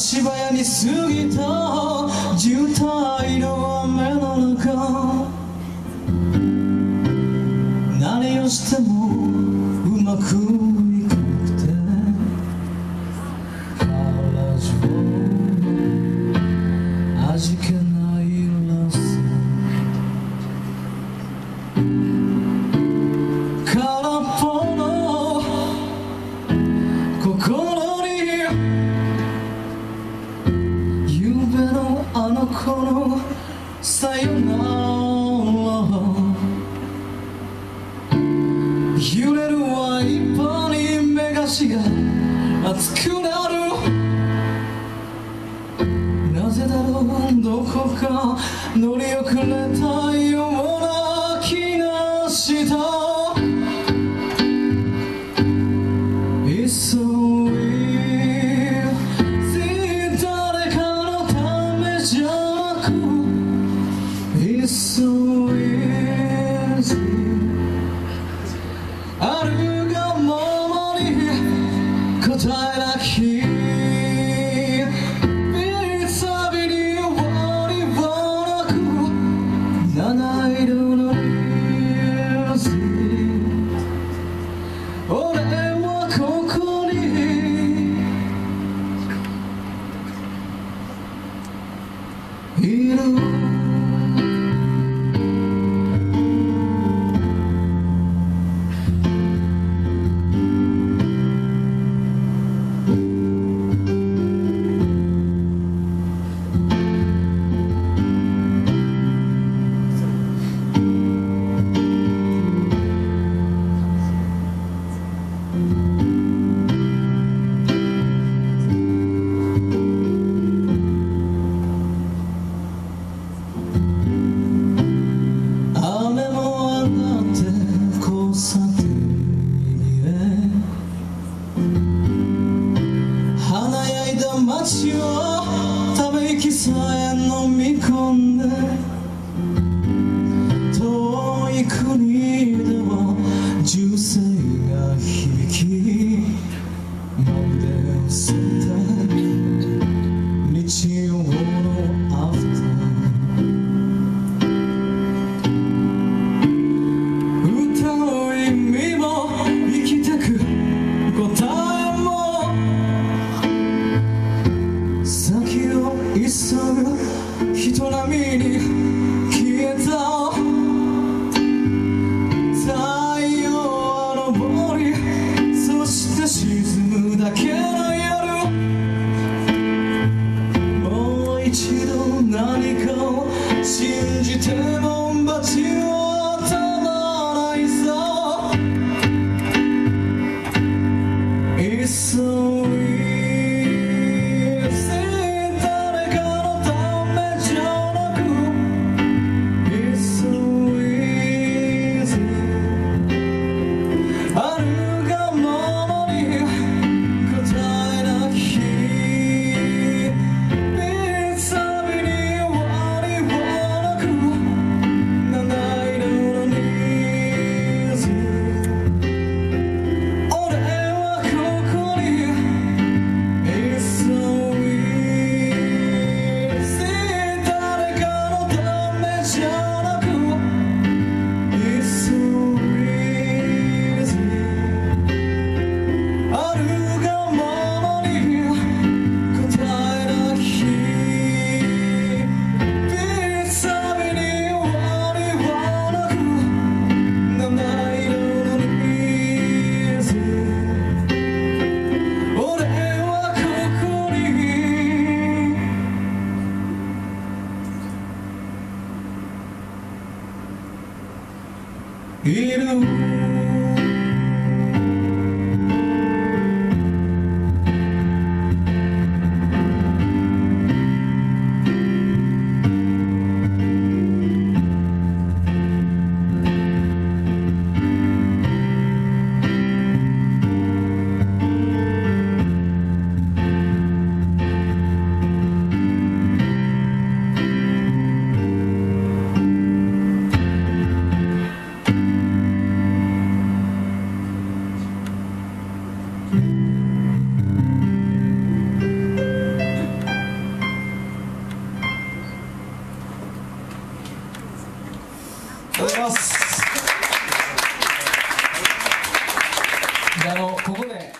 足早に過ぎた渋滞の雨の中何をしてもうまくのこのさよなら揺れるワイパーに目頭が熱くなる。なぜだろう？どこか乗り遅れた You tabii ki sayen on bir konuda 一度何かを信じても街を you. ます。であのここで